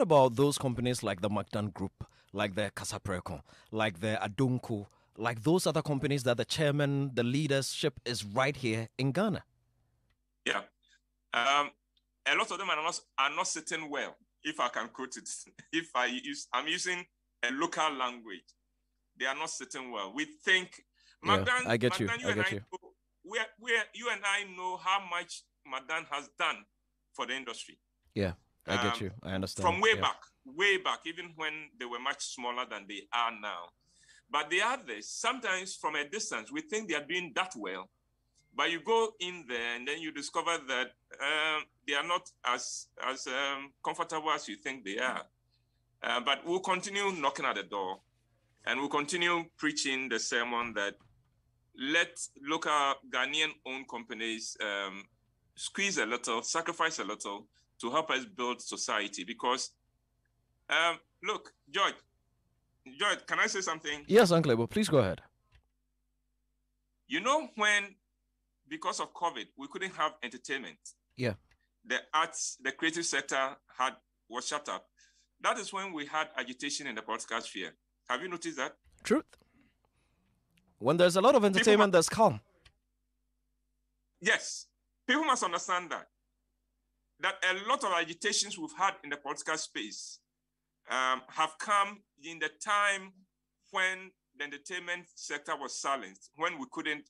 about those companies like the McDan Group, like the Kasapreko, like the Adonko, like those other companies that the chairman, the leadership is right here in Ghana? Yeah. Um, a lot of them are not, are not sitting well, if I can quote it. if I use, I'm using a local language, they are not sitting well. We think, yeah, I get you. you I and get I you. know- Where, where you and I know how much McDan has done for the industry. Yeah, I get Um, you. I understand. from way Yeah. back, way back, even when they were much smaller than they are now. But the others, sometimes from a distance, we think they are doing that well. But you go in there and then you discover that um, they are not as as um, comfortable as you think they are. Uh, but we'll continue knocking at the door, and we'll continue preaching the sermon that let local Ghanaian-owned companies um, squeeze a little, sacrifice a little to help us build society. Because, um, look, George, George, can I say something? Yes, Uncle Ebo, please go ahead. You know, when because of COVID, we couldn't have entertainment. Yeah. The arts, the creative sector had was shut up. That is when we had agitation in the political sphere. Have you noticed that? Truth. When there's a lot of entertainment, there's calm. Yes, people must understand that. That a lot of agitations we've had in the political space um, have come in the time when the entertainment sector was silenced, when we couldn't,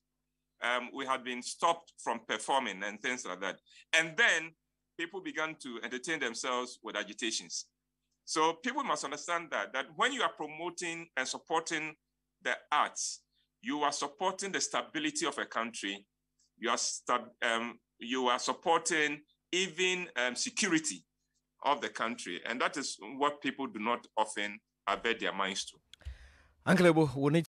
um, we had been stopped from performing and things like that. And then people began to entertain themselves with agitations. So people must understand that that when you are promoting and supporting the arts, you are supporting the stability of a country. You are um, you are supporting even um, security of the country, and that is what people do not often avert their minds to. Uncle Ebo, we need